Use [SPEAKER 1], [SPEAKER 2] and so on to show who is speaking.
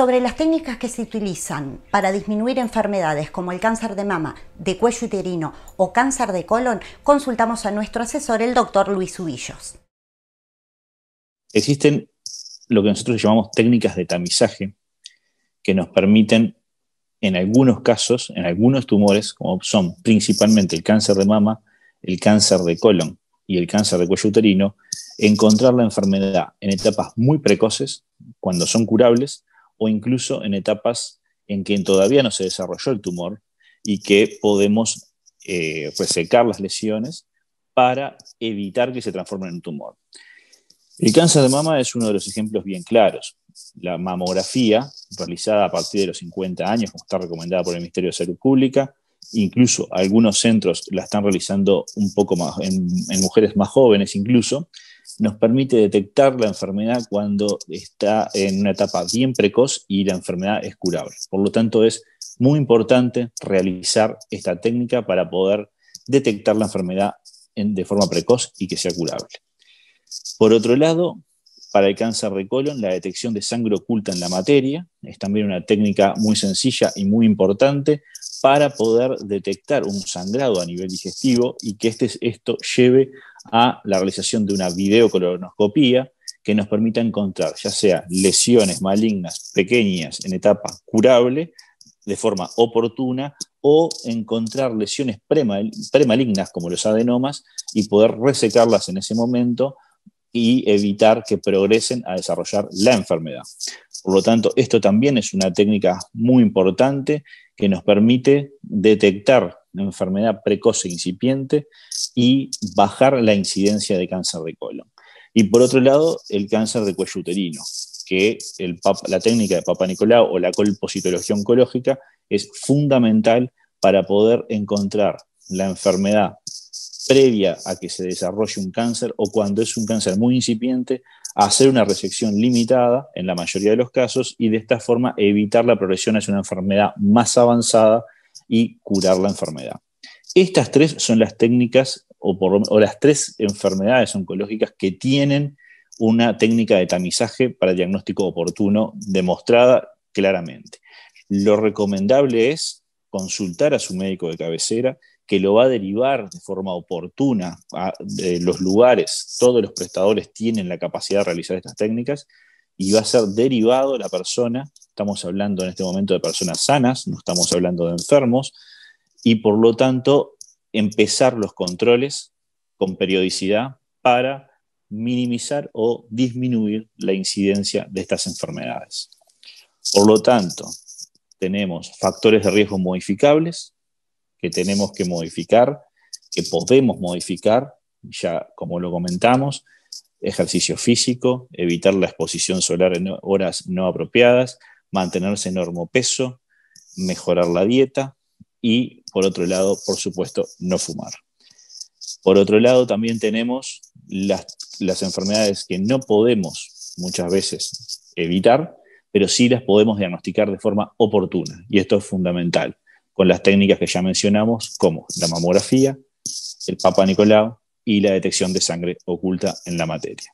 [SPEAKER 1] Sobre las técnicas que se utilizan para disminuir enfermedades como el cáncer de mama, de cuello uterino o cáncer de colon, consultamos a nuestro asesor, el doctor Luis Ubillos.
[SPEAKER 2] Existen lo que nosotros llamamos técnicas de tamizaje que nos permiten, en algunos casos, en algunos tumores, como son principalmente el cáncer de mama, el cáncer de colon y el cáncer de cuello uterino, encontrar la enfermedad en etapas muy precoces, cuando son curables, o incluso en etapas en que todavía no se desarrolló el tumor y que podemos eh, resecar las lesiones para evitar que se transformen en un tumor. El cáncer de mama es uno de los ejemplos bien claros. La mamografía, realizada a partir de los 50 años, como está recomendada por el Ministerio de Salud Pública, incluso algunos centros la están realizando un poco más en, mujeres más jóvenes incluso, nos permite detectar la enfermedad cuando está en una etapa bien precoz y la enfermedad es curable. Por lo tanto, es muy importante realizar esta técnica para poder detectar la enfermedad de forma precoz y que sea curable. Por otro lado, para el cáncer de colon, la detección de sangre oculta en la materia es también una técnica muy sencilla y muy importante para poder detectar un sangrado a nivel digestivo y que este, esto lleve a la realización de una videocolonoscopía que nos permita encontrar ya sea lesiones malignas pequeñas en etapa curable de forma oportuna o encontrar lesiones premalignas como los adenomas y poder resecarlas en ese momento y evitar que progresen a desarrollar la enfermedad. Por lo tanto, esto también es una técnica muy importante que nos permite detectar la enfermedad precoz e incipiente y bajar la incidencia de cáncer de colon. Y por otro lado, el cáncer de cuello uterino, que la técnica de Papa Nicolau o la colpositología oncológica es fundamental para poder encontrar la enfermedad previa a que se desarrolle un cáncer o cuando es un cáncer muy incipiente, hacer una resección limitada en la mayoría de los casos y de esta forma evitar la progresión hacia una enfermedad más avanzada y curar la enfermedad. Estas tres son las técnicas o, o las tres enfermedades oncológicas que tienen una técnica de tamizaje para diagnóstico oportuno demostrada claramente. Lo recomendable es consultar a su médico de cabecera que lo va a derivar de forma oportuna a los lugares, todos los prestadores tienen la capacidad de realizar estas técnicas y va a ser derivado la persona, estamos hablando en este momento de personas sanas, no estamos hablando de enfermos, y por lo tanto empezar los controles con periodicidad para minimizar o disminuir la incidencia de estas enfermedades. Por lo tanto, tenemos factores de riesgo modificables, que tenemos que modificar, que podemos modificar, ya como lo comentamos, ejercicio físico, evitar la exposición solar en horas no apropiadas, mantenerse en peso, mejorar la dieta y, por otro lado, por supuesto, no fumar. Por otro lado, también tenemos las, las enfermedades que no podemos muchas veces evitar, pero sí las podemos diagnosticar de forma oportuna, y esto es fundamental con las técnicas que ya mencionamos, como la mamografía, el Papa Nicolau y la detección de sangre oculta en la materia.